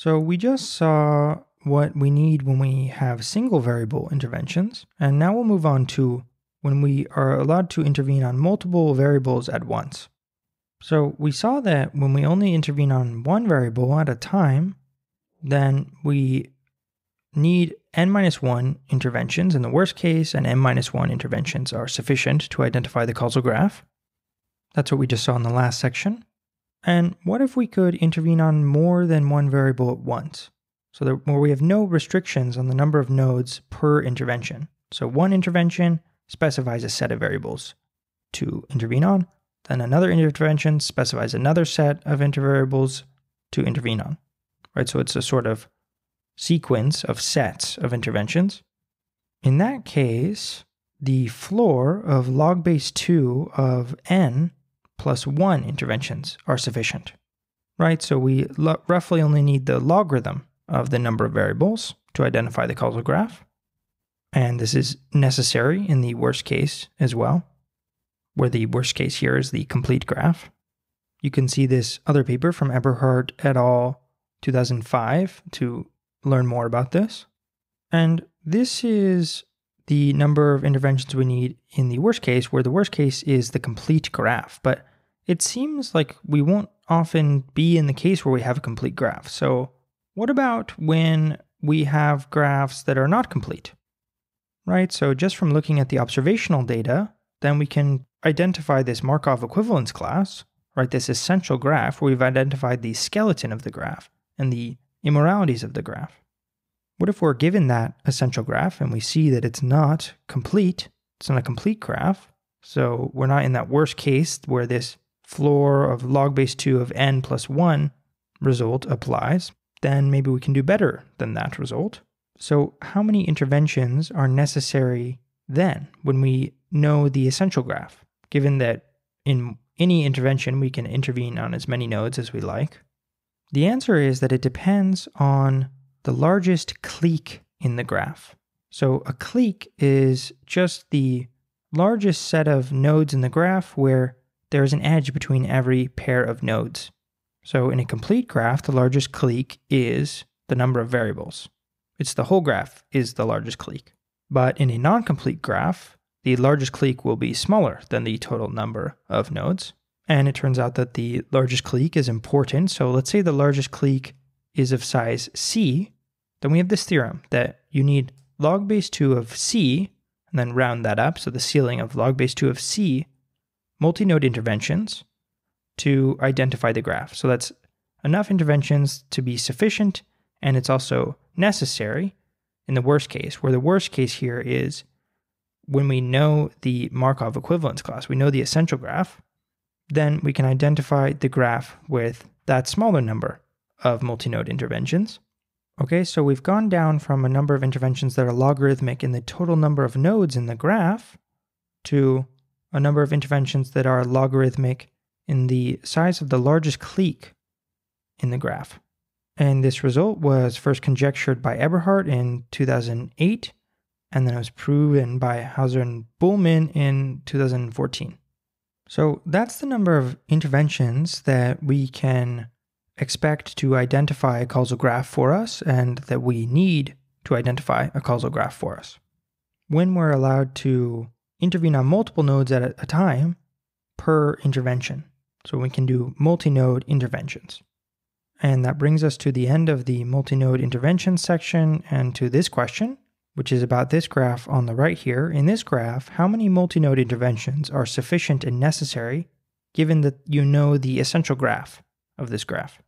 So we just saw what we need when we have single variable interventions, and now we'll move on to when we are allowed to intervene on multiple variables at once. So we saw that when we only intervene on one variable at a time, then we need n minus 1 interventions in the worst case, and n minus 1 interventions are sufficient to identify the causal graph. That's what we just saw in the last section. And what if we could intervene on more than one variable at once? So that where we have no restrictions on the number of nodes per intervention. So one intervention specifies a set of variables to intervene on, then another intervention specifies another set of intervariables to intervene on. Right? So it's a sort of sequence of sets of interventions. In that case, the floor of log base 2 of n plus 1 interventions are sufficient. Right? So we lo- roughly only need the logarithm of the number of variables to identify the causal graph. And this is necessary in the worst case as well, where the worst case here is the complete graph. You can see this other paper from Eberhardt et al. 2005 to learn more about this. And this is the number of interventions we need in the worst case, where the worst case is the complete graph. But it seems like we won't often be in the case where we have a complete graph. So, what about when we have graphs that are not complete? Right? So, just from looking at the observational data, then we can identify this Markov equivalence class, right? This essential graph where we've identified the skeleton of the graph and the immoralities of the graph. What if we're given that essential graph and we see that it's not complete? It's not a complete graph. So we're not in that worst case where this floor of log base 2 of n plus 1 result applies. Then maybe we can do better than that result. So, how many interventions are necessary then when we know the essential graph? Given that in any intervention we can intervene on as many nodes as we like. The answer is that it depends on the largest clique in the graph. So a clique is just the largest set of nodes in the graph where there is an edge between every pair of nodes. So in a complete graph, the largest clique is the number of variables. It's the whole graph is the largest clique. But in a non-complete graph, the largest clique will be smaller than the total number of nodes. And it turns out that the largest clique is important. So let's say the largest clique is of size c. Then we have this theorem that you need log base 2 of c, and then round that up. So the ceiling of log base 2 of c multi-node interventions to identify the graph. So that's enough interventions to be sufficient, and it's also necessary in the worst case, where the worst case here is when we know the Markov equivalence class, we know the essential graph, then we can identify the graph with that smaller number of multi-node interventions. Okay, so we've gone down from a number of interventions that are logarithmic in the total number of nodes in the graph to a number of interventions that are logarithmic in the size of the largest clique in the graph. And this result was first conjectured by Eberhardt in 2008, and then it was proven by Hauser and Buhlmann in 2014. So that's the number of interventions that we can expect to identify a causal graph for us and that we need to identify a causal graph for us. When we're allowed to intervene on multiple nodes at a time per intervention. So we can do multi-node interventions. And that brings us to the end of the multi-node intervention section and to this question, which is about this graph on the right here. In this graph, how many multi-node interventions are sufficient and necessary given that you know the essential graph of this graph?